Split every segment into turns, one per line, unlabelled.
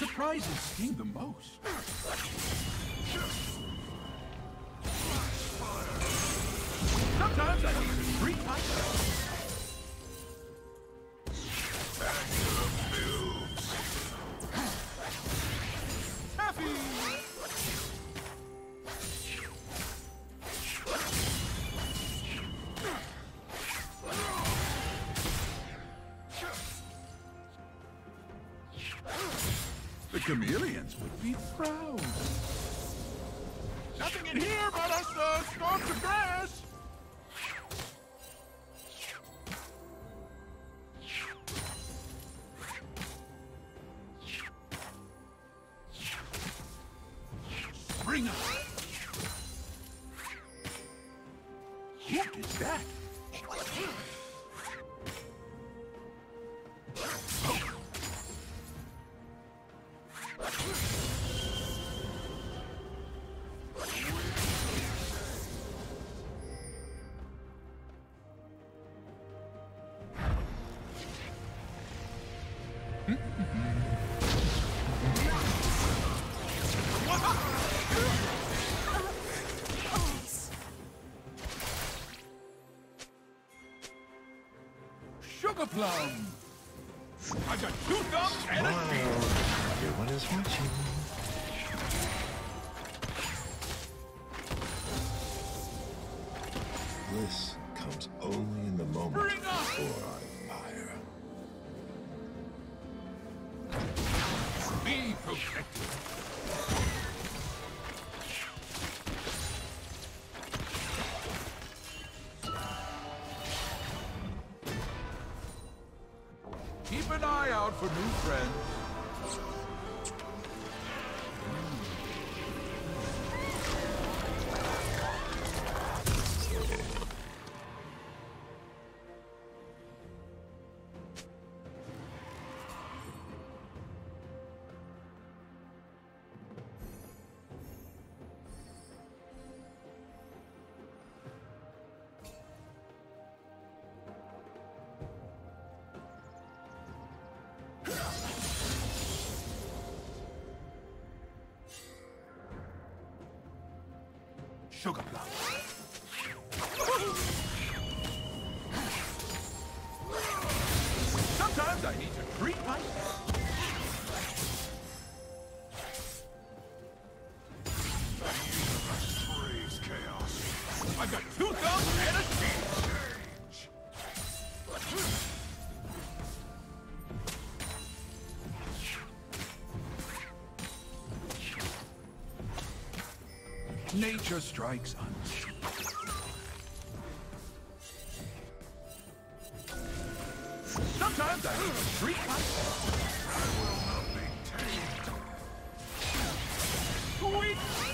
Surprises sting the most. Sometimes I need to treat. The chameleons would be proud. Nothing in here but us uh, stalks of grass. Bring up. What is that? Sugar plum. I got two thumbs and a shield.
Everyone is watching. Bliss comes only in the moment
Bring
before I fire.
Be protected. For new friends. Sugar plum. Sometimes Nature strikes unseen. Sometimes I treat myself. Sweet! Daisy,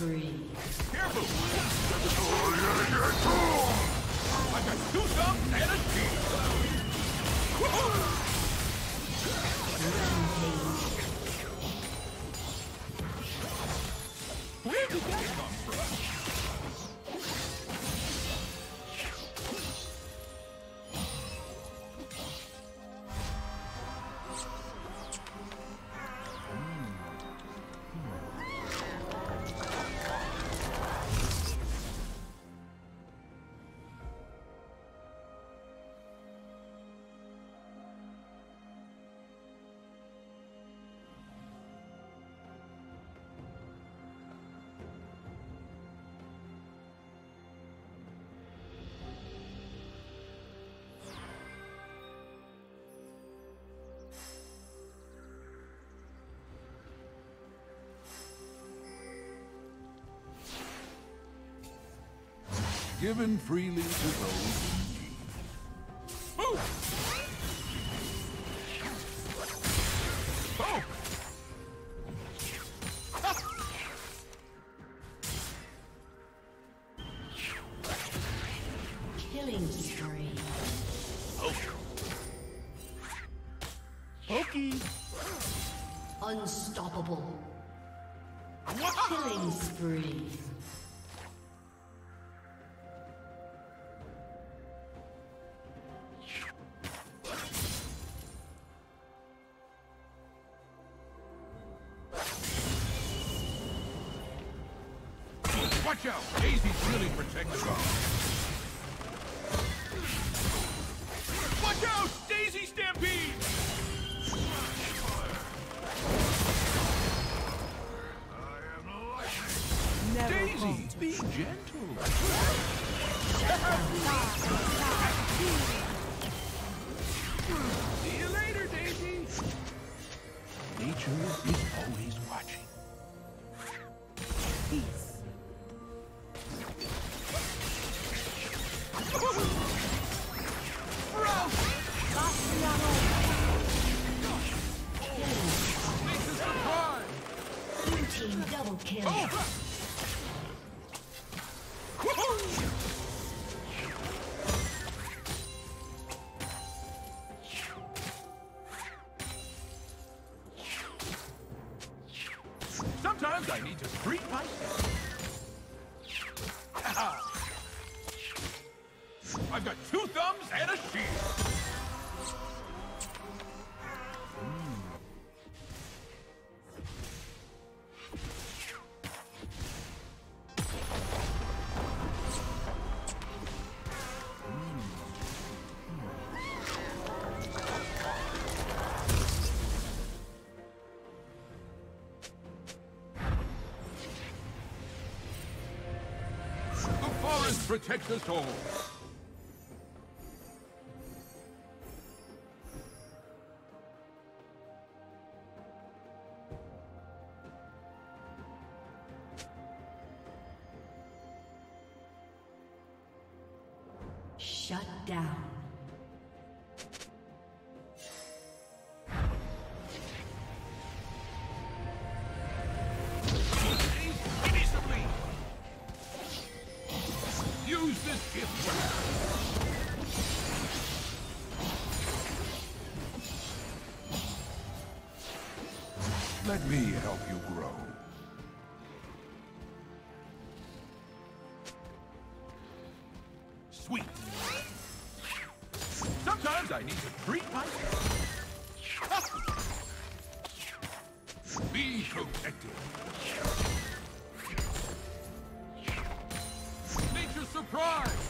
spree.
Careful! I've got two thumbs and a shield!
Given freely to those in need.
Move! Oh!
Killing spree.
Pokey!
Unstoppable. Killing spree.
Watch out! Daisy's really protected. Watch out! Daisy Stampede! Daisy, be gentle. See you later, Daisy. Nature is Sometimes I need to treat myself. I've got two thumbs and a shield. Forest protects us all.
Shut down.
Let me help you grow.
Sweet. Sometimes I need to treat myself. Be protected. Nature surprise!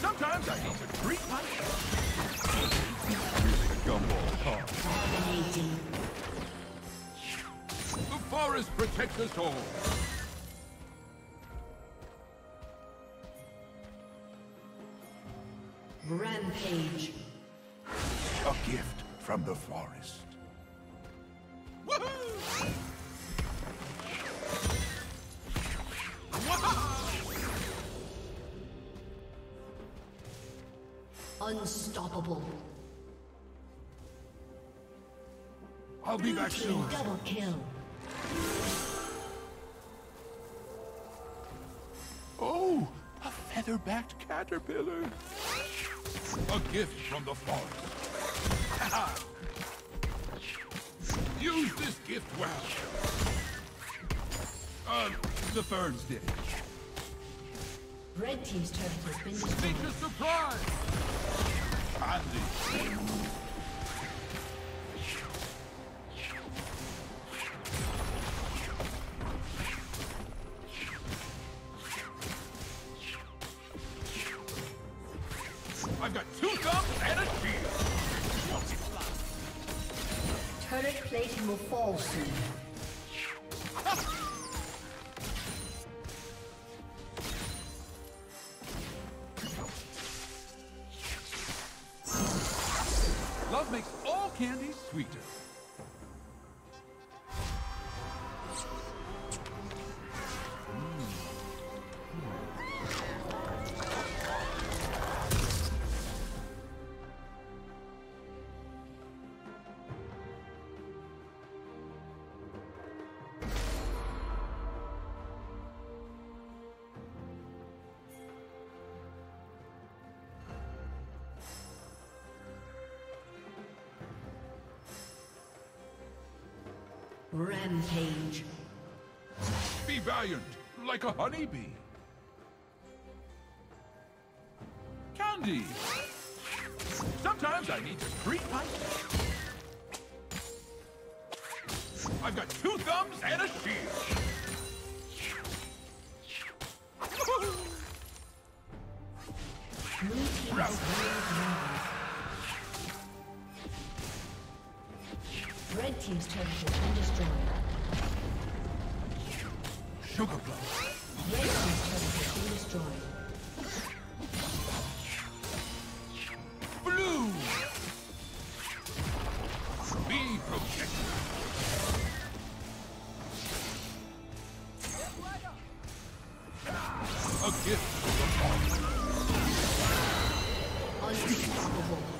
Sometimes I need to treat myself.
Dominating.
The forest protects us all.
Rampage.
A gift from the forest.
Unstoppable.
I'll be
Blue
back soon.
double kill.
Oh, a feather-backed caterpillar.
A gift from the forest. Use this gift well. Uh, the ferns did.
Red Team's turret has been destroyed.
Think a surprise! Andy. I've got two thumbs and a shield.
Turret plating will fall soon. Rampage.
Be valiant, like a honeybee. Candy. Sometimes I need to treat myself. I've got two thumbs and a shield.
Blue Red Team's turret has been destroyed.
Sugar plum.
Red Team's turret has been destroyed.
Blue. Be protected. A gift from the.
Unstoppable.